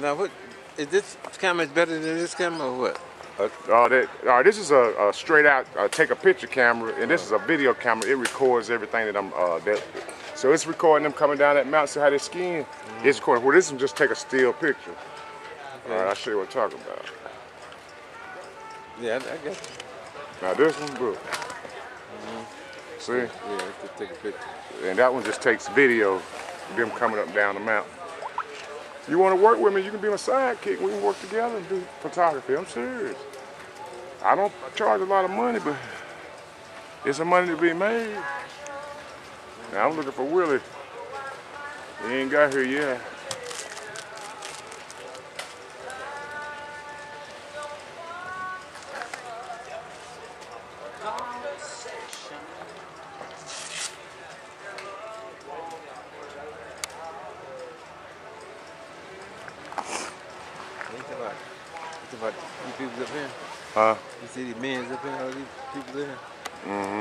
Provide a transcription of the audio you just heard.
Now, what is this camera better than this camera or what? Uh, uh, that, uh, this is a, a straight out uh, take a picture camera, and this is a video camera. It records everything that I'm. Uh, that, so it's recording them coming down that mountain. See how they skiing? It's recording. Well, this one just take a still picture. All right, I'll show you what I'm talking about. Yeah, I, I guess. Now this one, bro. See, Yeah, just take a picture. and that one just takes video of them coming up down the mountain. You want to work with me? You can be my sidekick. We can work together and do photography. I'm serious. I don't charge a lot of money, but it's some money to be made. Now I'm looking for Willie. He ain't got here yet. Think about, think about these people up here. Huh? You see these men up here, all these people there. Mm-hmm.